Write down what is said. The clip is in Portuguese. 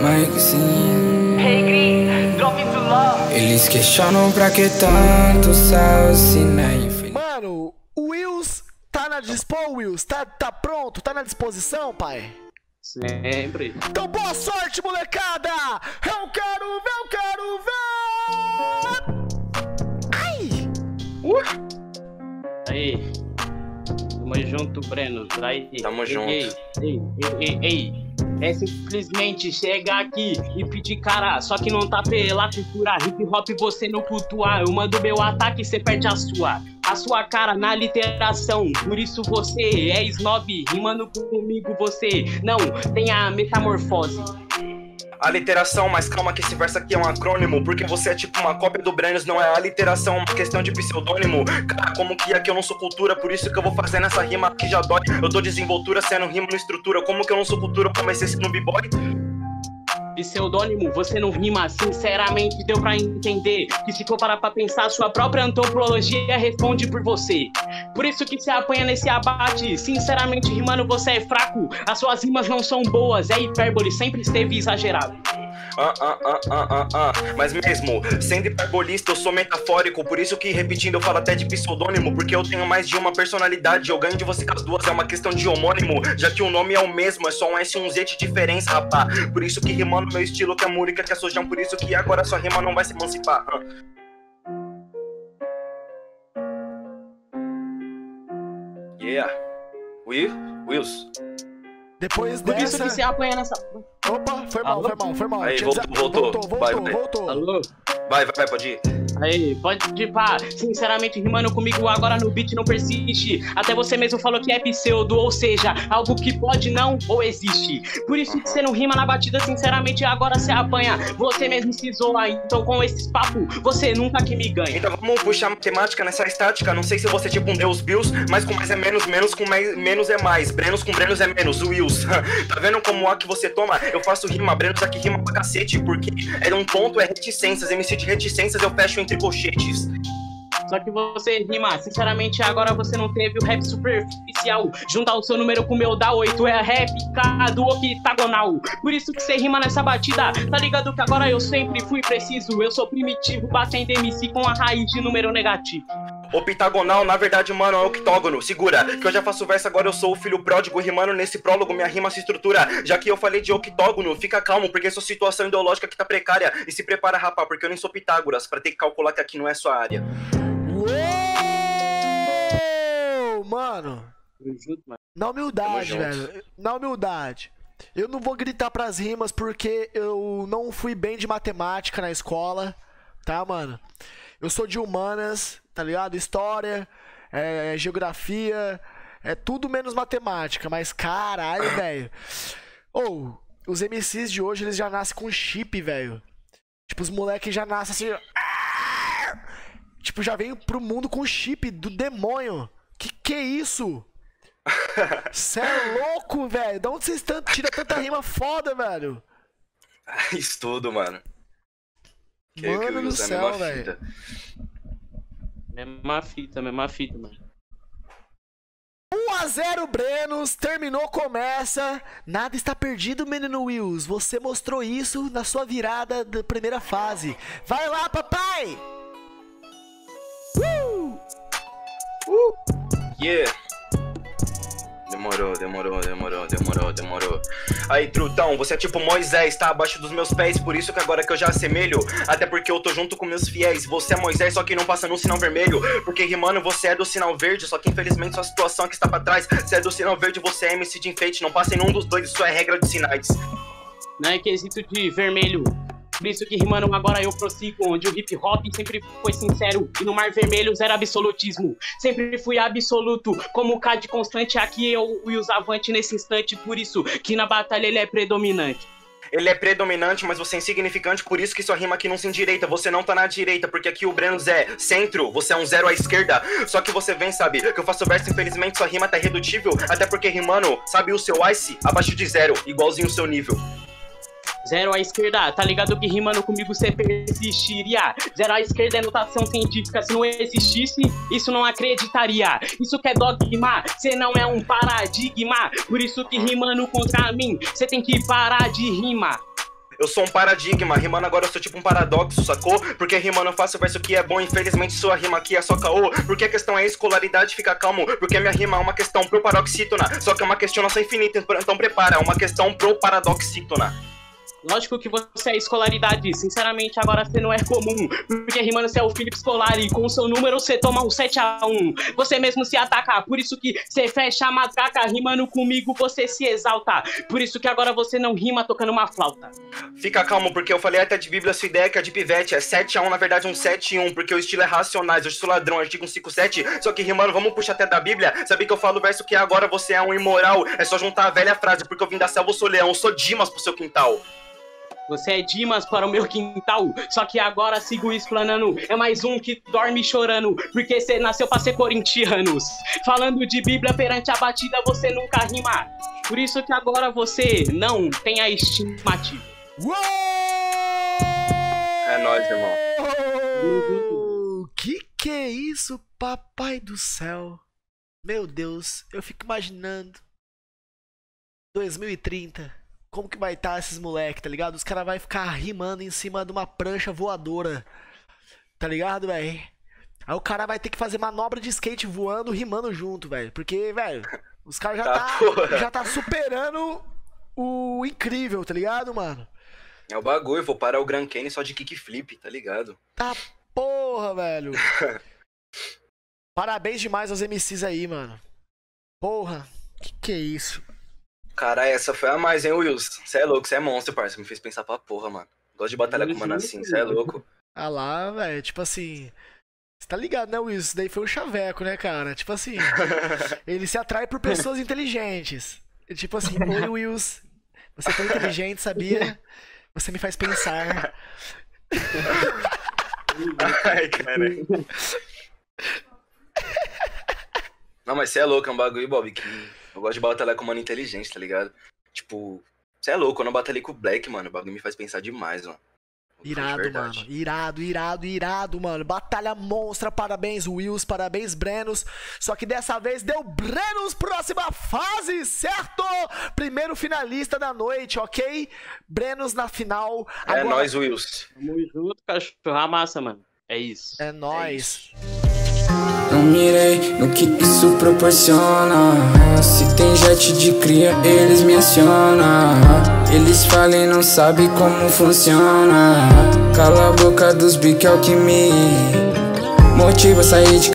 Mike sim. Hey Green, drop it to love. Eles questionam pra que tanto salsina Mano, o Wills tá na dispo, Wills? Tá, tá pronto? Tá na disposição, pai? Sempre. Então boa sorte, molecada! Eu quero ver, eu quero ver! Ai! Aí. Tamo junto, Breno. Aí. Tamo ei, junto. Ei, ei, ei, ei. É simplesmente chegar aqui e pedir cara, só que não tá pela cultura hip hop você não cultua. Eu mando meu ataque, cê perde a sua. A sua cara na literação, por isso você é snob, rimando comigo você não tem a metamorfose. A literação, mas calma que esse verso aqui é um acrônimo Porque você é tipo uma cópia do Brenos, não é a literação, é uma questão de pseudônimo. Cara, como que aqui eu não sou cultura, por isso que eu vou fazer nessa rima que já dói. Eu dou desenvoltura sendo rima no estrutura, como que eu não sou cultura, eu comecei esse no b-boy Pseudônimo, você não rima, sinceramente deu pra entender que se for parar pra pensar, sua própria antropologia responde por você. Por isso que se apanha nesse abate, sinceramente rimando você é fraco, as suas rimas não são boas, é hipérbole, sempre esteve exagerado. Ah, ah, ah, ah, ah, ah. Mas mesmo, sendo hiperbolista, eu sou metafórico. Por isso que repetindo eu falo até de pseudônimo. Porque eu tenho mais de uma personalidade. Eu ganho de você com as duas, é uma questão de homônimo. Já que o nome é o mesmo, é só um S e um Z de diferença, rapá. Por isso que rimando meu estilo, que é múrica, que é sojão. Por isso que agora sua rima não vai se emancipar. Ah. Yeah. Will? Wills. Depois Por isso dessa. que se apanha nessa. Opa, foi mal, Alô? foi mal, foi mal. Aí, voltou, voltou. voltou, Vai, voltou, vai. voltou. Alô? Vai, vai, pode ir. Aí, pode pá. Sinceramente, rimando comigo agora no beat não persiste. Até você mesmo falou que é pseudo, ou seja, algo que pode não ou existe. Por isso que você não rima na batida, sinceramente, agora você apanha. Você mesmo se zoa, então com esses papos, você nunca que me ganha. Então vamos puxar matemática nessa estática. Não sei se você é tipo um deus Bills, mas com mais é menos, menos com mais, menos é mais. Brenos com Brenos é menos, Wills. tá vendo como a que você toma? Eu faço rima, Brenos aqui rima pra cacete, porque é um ponto, é reticências. MC de reticências eu fecho entre colchetes. Só que você rima, sinceramente, agora você não teve o rap superficial. Juntar o seu número com o meu dá 8 é rap do octagonal. Por isso que você rima nessa batida. Tá ligado que agora eu sempre fui preciso. Eu sou primitivo, batendo MC com a raiz de número negativo. O pentagonal, na verdade, mano, é o octógono. Segura, que eu já faço verso, agora eu sou o filho pródigo. Rimando nesse prólogo, minha rima se estrutura. Já que eu falei de octógono, fica calmo, porque sua situação ideológica aqui tá precária. E se prepara, rapá, porque eu nem sou Pitágoras, pra ter que calcular que aqui não é sua área. Uou! Mano, na humildade, velho. Na humildade. Eu não vou gritar pras rimas porque eu não fui bem de matemática na escola, tá, mano? Eu sou de humanas, tá ligado? História, é, geografia, é tudo menos matemática, mas caralho, velho. Ou, os MCs de hoje, eles já nascem com chip, velho. Tipo, os moleques já nascem assim. Tipo, já vem pro mundo com chip do demônio. Que que é isso? Cê é louco, velho. Da onde vocês tiram tanta rima foda, velho? Estudo, mano. Que Mano que o do é céu, mesma velho. fita. Mesma fita, mesma fita, mano. 1x0 Brenos, terminou, começa. Nada está perdido, menino Wills. Você mostrou isso na sua virada da primeira fase. Vai lá, papai! Yeah. Demorou, demorou, demorou, demorou, demorou. Aí, Trutão, você é tipo Moisés, tá abaixo dos meus pés, por isso que agora que eu já assemelho. Até porque eu tô junto com meus fiéis. Você é Moisés, só que não passa no sinal vermelho. Porque rimando, você é do sinal verde, só que infelizmente sua situação aqui está pra trás. Você é do sinal verde, você é MC de enfeite. Não passa em nenhum dos dois, isso é regra de sinais. Não é quesito de vermelho. Por isso que rimando agora eu prossigo, onde o hip hop sempre foi sincero e no mar vermelho zero absolutismo. Sempre fui absoluto, como o de constante aqui eu e os avante nesse instante, por isso que na batalha ele é predominante. Ele é predominante, mas você é insignificante, por isso que sua rima aqui não se endireita. Você não tá na direita, porque aqui o Brenos é centro, você é um zero à esquerda. Só que você vem, sabe, que eu faço verso, infelizmente sua rima tá irredutível. Até porque rimando, sabe o seu ice abaixo de zero, igualzinho o seu nível. Zero à esquerda, tá ligado que rimando comigo cê persistiria. Zero à esquerda é notação científica, se não existisse, isso não acreditaria. Isso que é dogma, cê não é um paradigma. Por isso que rimando contra mim, cê tem que parar de rimar. Eu sou um paradigma, rimando agora eu sou tipo um paradoxo, sacou? Porque rimando eu faço verso que é bom, infelizmente sua rima aqui é só caô. Porque a questão é escolaridade, fica calmo. Porque minha rima é uma questão pro paroxítona. Só que é uma questionação infinita, então prepara, é uma questão pro paradoxítona. Lógico que você é escolaridade, sinceramente agora você não é comum. Porque rimando você é o Felipe Scolari, com o seu número você toma um 7x1. Você mesmo se ataca, por isso que você fecha a matraca. Rimando comigo você se exalta. Por isso que agora você não rima tocando uma flauta. Fica calmo, porque eu falei até de Bíblia, sua ideia é que é de pivete. É 7x1, na verdade um 7x1, porque o estilo é racionais. Eu sou ladrão, artigo 157. Só que rimando, vamos puxar até da Bíblia. Sabe que eu falo o verso que agora você é um imoral. É só juntar a velha frase, porque eu vim da selva, eu sou leão, eu sou Dimas pro seu quintal. Você é Dimas para o meu quintal, só que agora sigo explanando. É mais um que dorme chorando, porque você nasceu para ser corintianos. Falando de Bíblia perante a batida, você nunca rima. Por isso que agora você não tem a estimativa. Uou! É nóis, irmão. Que que é isso, papai do céu? Meu Deus, eu fico imaginando 2030 como que vai estar tá esses moleque, tá ligado? Os caras vai ficar rimando em cima de uma prancha voadora. Tá ligado, velho? Aí o cara vai ter que fazer manobra de skate voando, rimando junto, velho. Porque, velho, os caras já tá, tá já tá superando o incrível, tá ligado, mano? É o bagulho, vou parar o Grand Canyon só de kickflip, tá ligado? Tá porra, velho. Parabéns demais aos MCs aí, mano. Porra, que que é isso? Cara, essa foi a mais, hein, Wills? Você é louco, você é monstro, parça. Me fez pensar pra porra, mano. Gosto de batalha com mano assim, você é louco. Ah lá, velho, tipo assim. Você tá ligado, né, Wills? Isso daí foi um chaveco, né, cara? Tipo assim. ele se atrai por pessoas inteligentes. Tipo assim, oi, Wills. Você é tão inteligente, sabia? Você me faz pensar. Ai, cara. Não, mas você é louco, é um bagulho, Bob, que eu gosto de batalhar com mano inteligente, tá ligado? Tipo, você é louco, quando eu batalhei com o Black, mano, o bagulho me faz pensar demais, mano. Irado, mano. Irado, irado, irado, mano. Batalha monstra. Parabéns, Wills. Parabéns, Brenos. Só que dessa vez deu Brenos próxima fase, certo? Primeiro finalista da noite, ok? Brenos na final. É Agora... É nóis, Wills. Tamo junto, cachorro massa, mano. É isso. É nóis. É não mirei no que isso proporciona. Se tem jet de cria, eles me acionam Eles falam e não sabem como funciona. Cala a boca dos bic é me motiva sair de